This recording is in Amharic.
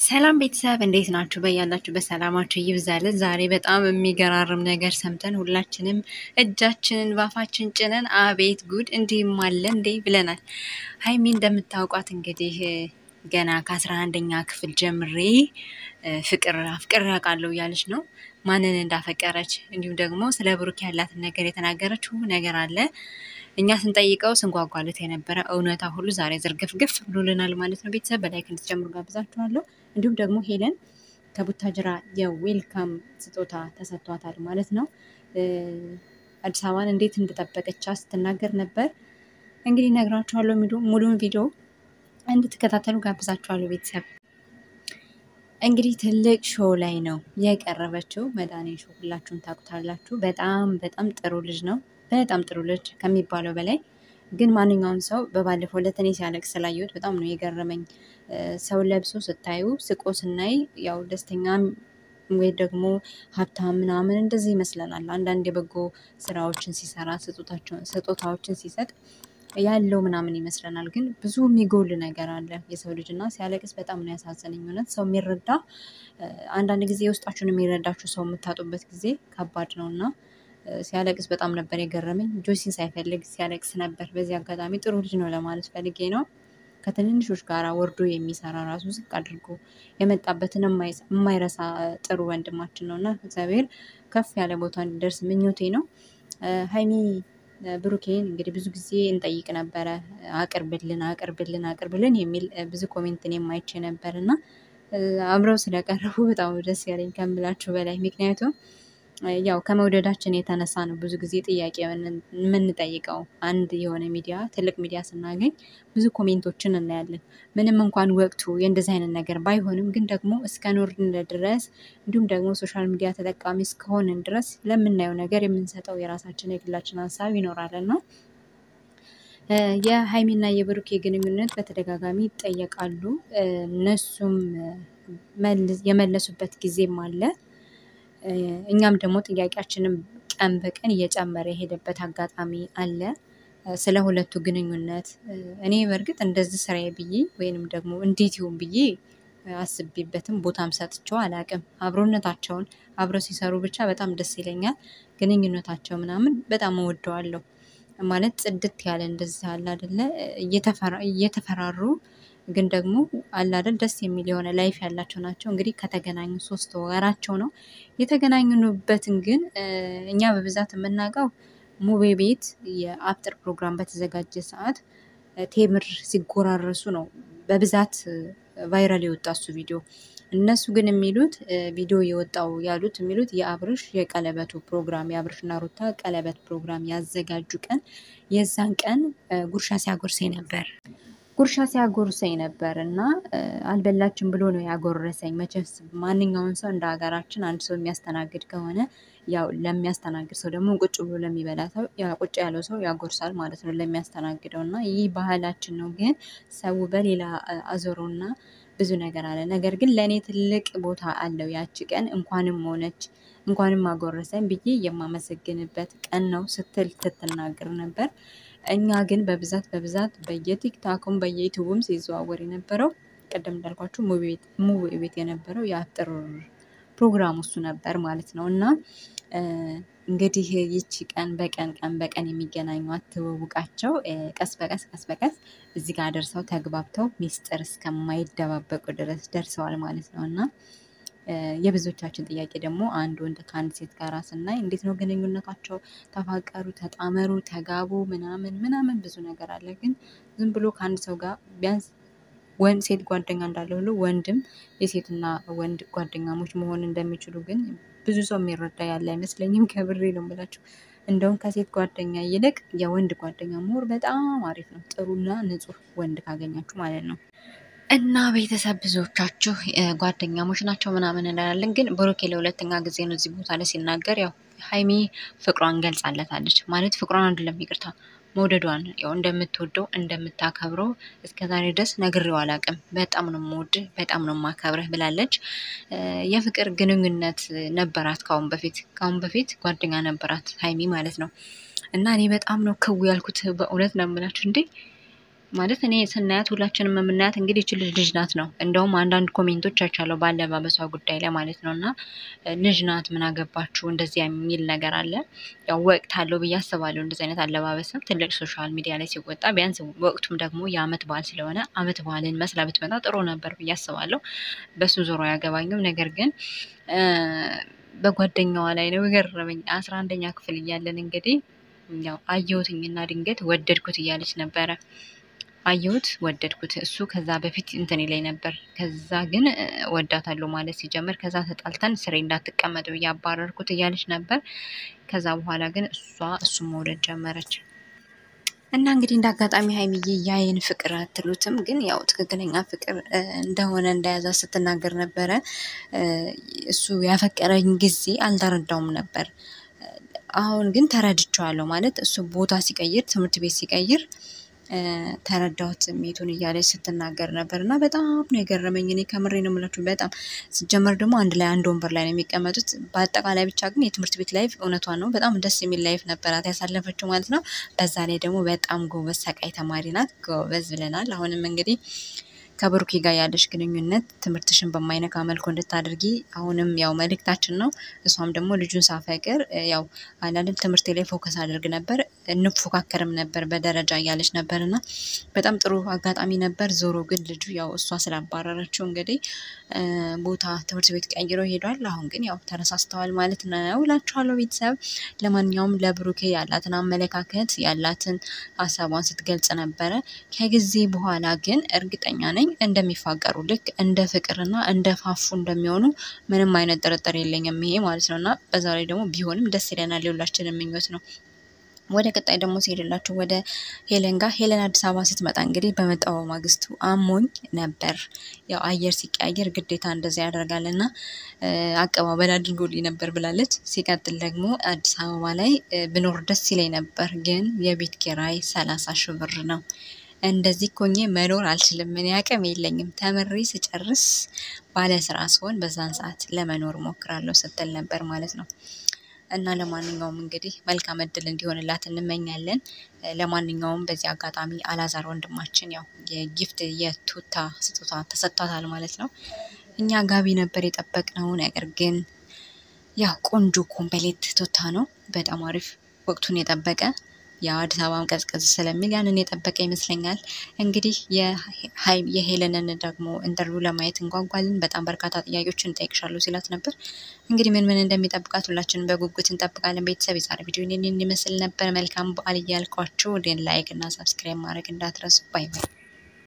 ሰላም ቤተሰብ እንዴት ናችሁ? በያላችሁ በሰላማችሁ ይብዛልን። ዛሬ በጣም የሚገራርም ነገር ሰምተን ሁላችንም እጃችንን ባፋችን ጭነን አቤት ጉድ እንዲህም አለ እንዴ ብለናል። ሀይሚ እንደምታውቋት እንግዲህ ገና ከአስራ አንደኛ ክፍል ጀምሬ ፍቅር አፍቅር ያውቃለሁ እያለች ነው ማንን እንዳፈቀረች እንዲሁም ደግሞ ስለ ብሩክ ያላትን ነገር የተናገረችው ነገር አለ። እኛ ስንጠይቀው ስንጓጓለት የነበረ እውነታ ሁሉ ዛሬ ዝርግፍግፍ ብሎልናል ማለት ነው። ቤተሰብ በ like እንድትጀምሩ ጋብዛችኋለሁ። እንዲሁም ደግሞ ሄለን ከቡታጅራ የዌልካም ስጦታ ተሰጥቷታል ማለት ነው። አዲስ አበባን እንዴት እንደጠበቀቻ ስትናገር ነበር። እንግዲህ ነግራችኋለሁ። ሙሉን ቪዲዮ እንድትከታተሉ ጋብዛችኋለሁ ቤተሰብ እንግዲህ ትልቅ ሾው ላይ ነው የቀረበችው። መድኃኔ ሾው ሁላችሁም ታውቁታላችሁ። በጣም በጣም ጥሩ ልጅ ነው። በጣም ጥሩ ልጅ ከሚባለው በላይ ግን ማንኛውም ሰው በባለፈው እኔ ሲያለቅስ ስላየሁት በጣም ነው የገረመኝ። ሰው ለብሶ ስታዩ ስቆ ስናይ ያው ደስተኛ ወይ ደግሞ ሀብታም ምናምን እንደዚህ ይመስለናል። አንዳንድ የበጎ ስራዎችን ሲሰራ ስጦታዎችን ሲሰጥ ያለው ምናምን ይመስለናል። ግን ብዙ የሚጎል ነገር አለ የሰው ልጅ እና ሲያለቅስ በጣም ነው ያሳዘነኝ። እውነት ሰው የሚረዳ አንዳንድ ጊዜ የውስጣችሁን የሚረዳችሁ ሰው የምታጡበት ጊዜ ከባድ ነው እና ሲያለቅስ በጣም ነበር የገረመኝ። ጆሲን ሳይፈልግ ሲያለቅስ ነበር። በዚህ አጋጣሚ ጥሩ ልጅ ነው ለማለት ፈልጌ ነው። ከትንንሾች ጋር ወርዶ የሚሰራ ራሱ ዝቅ አድርጎ የመጣበትን የማይረሳ ጥሩ ወንድማችን ነው እና እግዚአብሔር ከፍ ያለ ቦታ እንዲደርስ ምኞቴ ነው። ሀይሚ ብሩኬን እንግዲህ ብዙ ጊዜ እንጠይቅ ነበረ፣ አቅርብልን አቅርብልን አቅርብልን የሚል ብዙ comment ን የማይቼ ነበር። እና አብረው ስለቀረቡ በጣም ደስ ያለኝ ከምላችሁ በላይ ምክንያቱም ያው ከመውደዳችን የተነሳ ነው ብዙ ጊዜ ጥያቄ የምንጠይቀው። አንድ የሆነ ሚዲያ ትልቅ ሚዲያ ስናገኝ ብዙ comment ኦችን እናያለን። ምንም እንኳን ወቅቱ የእንደዚህ አይነት ነገር ባይሆንም ግን ደግሞ እስከ ኖርን ድረስ እንዲሁም ደግሞ social media ተጠቃሚ እስከሆንን ድረስ ለምናየው ነገር የምንሰጠው የራሳችን የግላችን ሀሳብ ይኖራልና የሀይሚና የብሩኬ ግንኙነት በተደጋጋሚ ይጠየቃሉ። እነሱም የመለሱበት ጊዜም አለ። እኛም ደግሞ ጥያቄያችንን ቀን በቀን እየጨመረ የሄደበት አጋጣሚ አለ። ስለ ሁለቱ ግንኙነት እኔ በእርግጥ እንደዚህ ስራዬ ብዬ ወይንም ደግሞ እንዴት ይሁን ብዬ አስቤበትም ቦታም ሰጥቼው አላቅም። አብሮነታቸውን አብረው ሲሰሩ ብቻ በጣም ደስ ይለኛል። ግንኙነታቸው ምናምን በጣም እወደዋለሁ። ማለት ጽድት ያለ እንደዚህ አለ አይደለ እየተፈራሩ ግን ደግሞ አላደል ደስ የሚል የሆነ life ያላቸው ናቸው። እንግዲህ ከተገናኙ ሶስት ወራቸው ነው። የተገናኙበትን ግን እኛ በብዛት የምናውቀው ሙቤ ቤት የአፍጥር ፕሮግራም በተዘጋጀ ሰዓት ቴምር ሲጎራረሱ ነው በብዛት viral የወጣ እሱ ቪዲዮ። እነሱ ግን የሚሉት ቪዲዮ የወጣው ያሉት የሚሉት የአብርሽ የቀለበቱ ፕሮግራም የአብርሽና ሩታ ቀለበት ፕሮግራም ያዘጋጁ ቀን የዛን ቀን ጉርሻ ሲያጎርሰኝ ነበር ጉርሻ ሲያጎርሰኝ ነበር እና አልበላችም ብሎ ነው ያጎረሰኝ። መቼስ ማንኛውን ሰው እንደ ሀገራችን አንድ ሰው የሚያስተናግድ ከሆነ ያው ለሚያስተናግድ ሰው ደግሞ ቁጭ ብሎ ለሚበላ ሰው ቁጭ ያለው ሰው ያጎርሳል ማለት ነው ለሚያስተናግደው እና ይህ ባህላችን ነው። ግን ሰው በሌላ አዞሮና ብዙ ነገር አለ። ነገር ግን ለእኔ ትልቅ ቦታ አለው። ያቺ ቀን እንኳንም ሆነች እንኳንም አጎረሰኝ ብዬ የማመሰግንበት ቀን ነው ስትል ትትናገር ነበር። እኛ ግን በብዛት በብዛት በየቲክታኩም በየዩቱቡም ሲዘዋወር የነበረው ቅድም እንዳልኳችሁ ሙቪ ቤት የነበረው የአፍጥር ፕሮግራሙ እሱ ነበር ማለት ነው። እና እንግዲህ ይቺ ቀን በቀን ቀን በቀን የሚገናኙ አትወውቃቸው ቀስ በቀስ ቀስ በቀስ እዚህ ጋር ደርሰው ተግባብተው ሚስጥር እስከማይደባበቁ ድረስ ደርሰዋል ማለት ነው እና የብዙዎቻችን ጥያቄ ደግሞ አንድ ወንድ ከአንድ ሴት ጋር ስናይ እንዴት ነው ግንኙነታቸው? ተፋቀሩ፣ ተጣመሩ፣ ተጋቡ ምናምን ምናምን ብዙ ነገር አለ። ግን ዝም ብሎ ከአንድ ሰው ጋር ቢያንስ ወንድ ሴት ጓደኛ እንዳለ ሁሉ ወንድም የሴትና ወንድ ጓደኛሞች መሆን እንደሚችሉ ግን ብዙ ሰው የሚረዳ ያለ አይመስለኝም። ከብሬ ነው የምላችሁ። እንደውም ከሴት ጓደኛ ይልቅ የወንድ ጓደኛ መሆን በጣም አሪፍ ነው። ጥሩና ንጹሕ ወንድ ካገኛችሁ ማለት ነው። እና ቤተሰብ ብዙዎቻችሁ ጓደኛሞች ናቸው ምናምን እንላለን። ግን ብሩኬ ለሁለተኛ ጊዜ ነው እዚህ ቦታ ላይ ሲናገር ያው ሀይሚ ፍቅሯን ገልጻለታለች። ማለት ፍቅሯን አይደለም ይቅርታ መውደዷን ያው እንደምትወደው እንደምታከብረው እስከ ዛሬ ድረስ ነግሬው አላውቅም። በጣም ነው የምወድህ፣ በጣም ነው የማከብረህ ብላለች። የፍቅር ግንኙነት ነበራት ካሁን በፊት ካሁን በፊት ጓደኛ ነበራት ሀይሚ ማለት ነው። እና እኔ በጣም ነው ክው ያልኩት በእውነት ነው የምላችሁ እንዴ ማለት እኔ ስናያት ሁላችንም የምናያት እንግዲህ ይች ልጅ ልጅ ናት ነው። እንደውም አንዳንድ ኮሜንቶች አይቻለሁ በአለባበሷ ጉዳይ ላይ ማለት ነው። እና ልጅ ናት ምን አገባችሁ እንደዚህ የሚል ነገር አለ። ያው ወቅት አለው ብዬ አስባለሁ። እንደዚህ አይነት አለባበስም ትልቅ social media ላይ ሲወጣ ቢያንስ ወቅቱም ደግሞ የአመት በዓል ስለሆነ አመት በዓልን መስላ ብትመጣ ጥሩ ነበር ብዬ አስባለሁ። በሱ ዞሮ አያገባኝም። ነገር ግን በጓደኛዋ ላይ ነው የገረመኝ። አስራ አንደኛ ክፍል እያለን እንግዲህ ያው አየሁትኝና ድንገት ወደድኩት እያለች ነበረ አየሁት ወደድኩት። እሱ ከዛ በፊት እንትን ላይ ነበር። ከዛ ግን ወዳታለሁ ማለት ሲጀምር ከዛ ተጣልተን ስሬ እንዳትቀመጥ ብዬ አባረርኩት እያለች ነበር። ከዛ በኋላ ግን እሷ እሱን መውደድ ጀመረች። እና እንግዲህ እንደ አጋጣሚ ሀይሚዬ ያይን ፍቅር አትሉትም፣ ግን ያው ትክክለኛ ፍቅር እንደሆነ እንደያዛ ስትናገር ነበረ። እሱ ያፈቀረኝ ጊዜ አልተረዳውም ነበር። አሁን ግን ተረድቼዋለሁ ማለት እሱ ቦታ ሲቀይር ትምህርት ቤት ሲቀይር ተረዳሁት ስሜቱን እያለች ስትናገር ነበር። እና በጣም ነው የገረመኝ። እኔ ከምሬ ነው የምላችሁ። በጣም ሲጀመር ደግሞ አንድ ላይ አንድ ወንበር ላይ ነው የሚቀመጡት። በአጠቃላይ ብቻ ግን የትምህርት ቤት life እውነቷን ነው በጣም ደስ የሚል life ነበራት ያሳለፈችው ማለት ነው። በዛ ላይ ደግሞ በጣም ጎበዝ ሰቃይ ተማሪ ናት። ጎበዝ ብለናል። አሁንም እንግዲህ ከብሩኬ ጋር ያለሽ ግንኙነት ትምህርትሽን በማይነካ መልኩ እንድታደርጊ አሁንም ያው መልእክታችን ነው። እሷም ደግሞ ልጁን ሳፈቅር ያው አንዳንድ ትምህርቴ ላይ focus አድርግ ነበር እንፎካከርም ነበር በደረጃ እያለች ነበር እና በጣም ጥሩ አጋጣሚ ነበር። ዞሮ ግን ልጁ ያው እሷ ስላባረረችው እንግዲህ ቦታ ትምህርት ቤት ቀይሮ ሄዷል። አሁን ግን ያው ተረሳስተዋል ማለት ነው እላችኋለሁ ቤተሰብ። ለማንኛውም ለብሩኬ ያላትን አመለካከት ያላትን ሀሳቧን ስትገልጽ ነበረ። ከጊዜ በኋላ ግን እርግጠኛ ነኝ እንደሚፋቀሩ ልክ እንደ ፍቅርና እንደ ፋፉ እንደሚሆኑ ምንም አይነት ጥርጥር የለኝም። ይሄ ማለት ነው እና በዛ ላይ ደግሞ ቢሆንም ደስ ይለናል። የሁላችንም ምኞት ነው። ወደ ቀጣይ ደግሞ ሲሄድላችሁ ወደ ሄለን ጋር ሄለን አዲስ አበባ ስትመጣ እንግዲህ በመጣው ማግስቱ አሞኝ ነበር። ያው አየር ሲቀያየር ግዴታ እንደዚያ ያደርጋል እና አቀባበል አድርጎልኝ ነበር ብላለች። ሲቀጥል ደግሞ አዲስ አበባ ላይ ብኖር ደስ ይለኝ ነበር፣ ግን የቤት ኪራይ ሰላሳ ሺህ ብር ነው። እንደዚህ ኮኜ መኖር አልችልም። እኔ አቅም የለኝም። ተምሬ ስጨርስ ባለ ስራ ስሆን በዛን ሰዓት ለመኖር ሞክራለሁ ስትል ነበር ማለት ነው። እና ለማንኛውም እንግዲህ መልካም እድል እንዲሆንላት እንመኛለን። ለማንኛውም በዚህ አጋጣሚ አላዛር ወንድማችን ያው የ gift የቱታ ስጦታ ተሰጥቷታል ማለት ነው። እኛ ጋቢ ነበር የጠበቅነው፣ ነገር ግን ያው ቆንጆ complete ቱታ ነው። በጣም አሪፍ ወቅቱን የጠበቀ ያው አዲስ አበባም ቀዝቀዝ ስለሚል ያንን የጠበቀ ይመስለኛል። እንግዲህ የሄለንን ደግሞ interview ለማየት እንጓጓልን። በጣም በርካታ ጥያቄዎችን እንጠይቅሻለሁ ሲላት ነበር። እንግዲህ ምን ምን እንደሚጠብቃት ሁላችንም በጉጉት እንጠብቃለን። ቤተሰብ የዛሬ ቪዲዮ ይመስል ነበር። መልካም በዓል እያልኳችሁ like እና subscribe ማድረግ እንዳትረሱ። bye bye።